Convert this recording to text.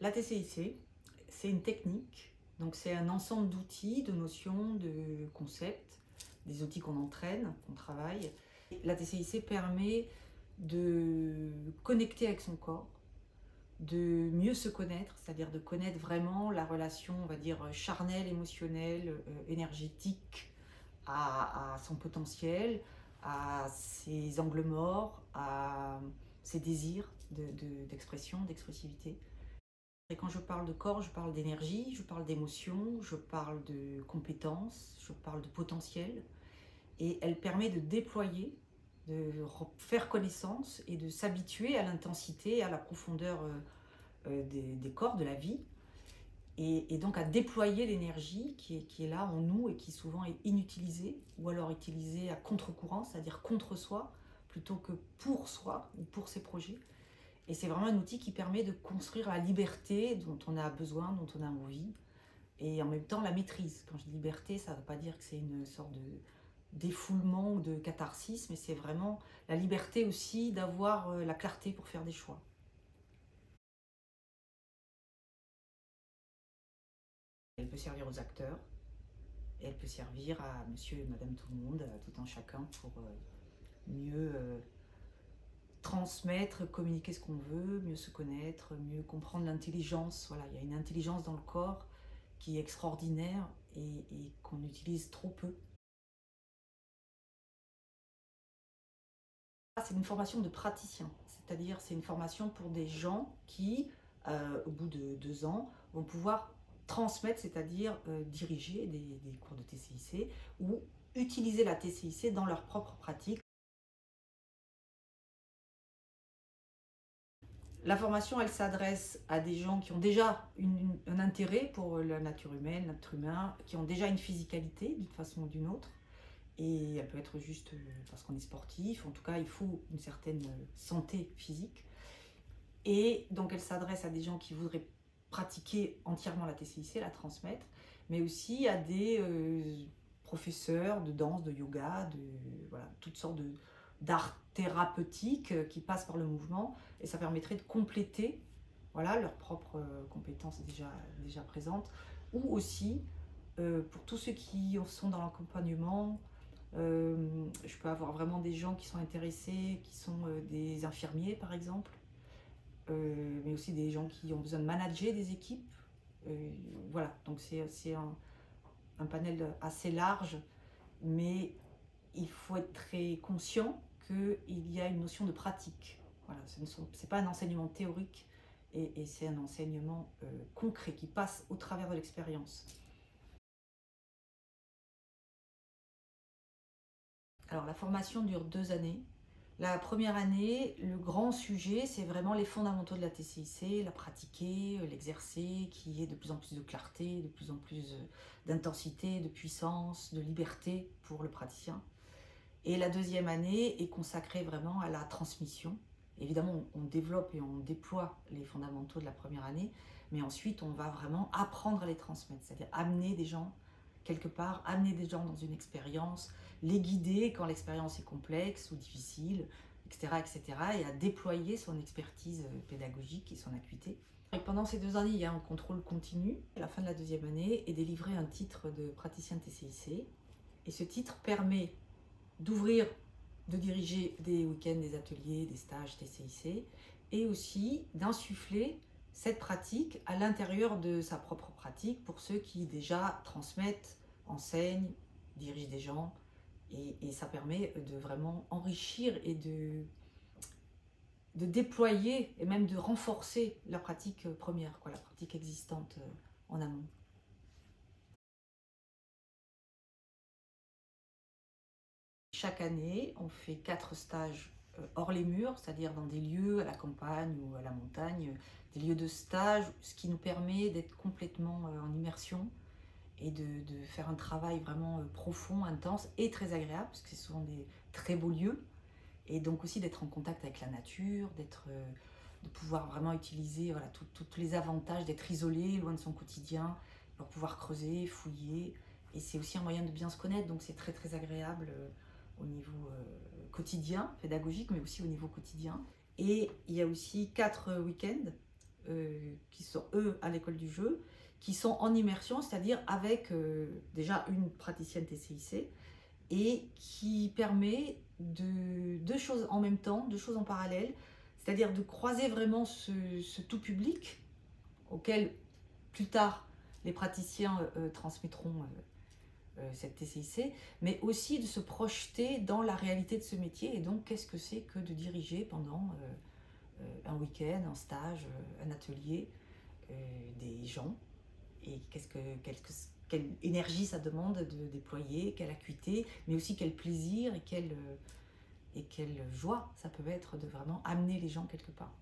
La TCIC, c'est une technique, donc c'est un ensemble d'outils, de notions, de concepts, des outils qu'on entraîne, qu'on travaille. La TCIC permet de connecter avec son corps, de mieux se connaître, c'est-à-dire de connaître vraiment la relation, on va dire, charnelle, émotionnelle, euh, énergétique à, son potentiel, à ses angles morts, à ses désirs d'expression, d'expressivité. Et quand je parle de corps, je parle d'énergie, je parle d'émotion, je parle de compétences, je parle de potentiel. Et elle permet de déployer de faire connaissance et de s'habituer à l'intensité, à la profondeur euh, euh, des, corps, de la vie, et, donc à déployer l'énergie qui qui est, là en nous et qui souvent est inutilisée, ou alors utilisée à contre-courant, c'est-à-dire contre soi, plutôt que pour soi ou pour ses projets. Et c'est vraiment un outil qui permet de construire la liberté dont on a besoin, dont on a envie, et en même temps la maîtrise. Quand je dis liberté, ça ne veut pas dire que c'est une sorte de, défoulement ou de catharsis, mais c'est vraiment la liberté aussi d'avoir euh, la clarté pour faire des choix. Elle peut servir aux acteurs, et elle peut servir à monsieur et madame tout le monde, à tout un chacun pour euh, mieux euh, transmettre, communiquer ce qu'on veut, mieux se connaître, mieux comprendre l'intelligence. Voilà, il y a une intelligence dans le corps qui est extraordinaire et qu'on utilise trop peu. c'est une formation de praticien, c'est-à-dire c'est une formation pour des gens qui, euh, au bout de deux ans, vont pouvoir transmettre, c'est-à-dire euh, diriger des, cours de TCIC ou utiliser la TCIC dans leur propre pratique. La formation, elle s'adresse à des gens qui ont déjà un intérêt pour la nature humaine, l'être humain, qui ont déjà une physicalité d'une façon ou d'une autre, et elle peut être juste euh, parce qu'on est sportif. En tout cas, il faut une certaine euh, santé physique. Et donc, elle s'adresse à des gens qui voudraient pratiquer entièrement la TCIC, la transmettre, mais aussi à des euh, professeurs de danse, de yoga, de voilà, toutes sortes d'art thérapeutique qui passent par le mouvement. Et ça permettrait de compléter voilà, leurs propres compétences déjà, déjà présentes, ou aussi pour tous ceux qui sont dans l'accompagnement, euh, je peux avoir vraiment des gens qui sont intéressés, qui sont euh, des infirmiers par exemple, euh, mais aussi des gens qui ont besoin de manager des équipes. voilà, donc c'est un, panel assez large, mais il faut être très conscient qu'il y a une notion de pratique. Ce n'est pas un enseignement théorique, et, c'est un enseignement concret qui passe au travers de l'expérience. Alors la formation dure deux années. La première année, le grand sujet, c'est vraiment les fondamentaux de la TCIC, la pratiquer, l'exercer, qu'il y ait de plus en plus de clarté, de plus en plus euh, d'intensité, de puissance, de liberté pour le praticien. Et la deuxième année est consacrée vraiment à la transmission. Évidemment, on développe et on déploie les fondamentaux de la première année, mais ensuite, on va vraiment apprendre à les transmettre, c'est-à-dire amener des gens quelque part, amener des gens dans une expérience, les guider quand l'expérience est complexe ou difficile, etc., etc., et à déployer son expertise euh, pédagogique et son acuité. Et pendant ces deux années, il y a un contrôle continu. À la fin de la deuxième année est délivré un titre de praticien TCIC. Et ce titre permet d'ouvrir, de diriger des week-ends, des ateliers, des stages TCIC, et aussi d'insuffler cette pratique à l'intérieur de sa propre pratique pour ceux qui déjà transmettent, enseignent, dirigent des gens. Et, ça permet de vraiment enrichir et de, de déployer et même de renforcer la pratique première, quoi, la pratique existante euh, en amont. Chaque année, on fait quatre stages euh, hors les murs, c'est-à-dire dans des lieux à la campagne ou à la montagne, des lieux de stage, ce qui nous permet d'être complètement euh, en immersion et de, faire un travail vraiment euh, profond, intense et très agréable, parce que c'est souvent des très beaux lieux, et donc aussi d'être en contact avec la nature, de pouvoir vraiment utiliser voilà, tous les avantages d'être isolé, loin de son quotidien, pour pouvoir creuser, fouiller, et c'est aussi un moyen de bien se connaître, donc c'est très très agréable au niveau quotidien, pédagogique, mais aussi au niveau quotidien. Et il y a aussi quatre week-ends qui sont eux à l'école du jeu, qui sont en immersion, c'est-à-dire avec déjà une praticienne TCIC, et qui permet de deux choses en même temps, deux choses en parallèle, c'est-à-dire de croiser vraiment ce, tout public auquel plus tard les praticiens euh, transmettront euh, euh, cette TCIC, mais aussi de se projeter dans la réalité de ce métier et donc qu'est-ce que c'est que de diriger pendant un week-end, un stage, un atelier des gens? Et qu'est-ce que, quelle énergie ça demande de déployer, quelle acuité, mais aussi quel plaisir et quelle, et quelle joie ça peut être de vraiment amener les gens quelque part?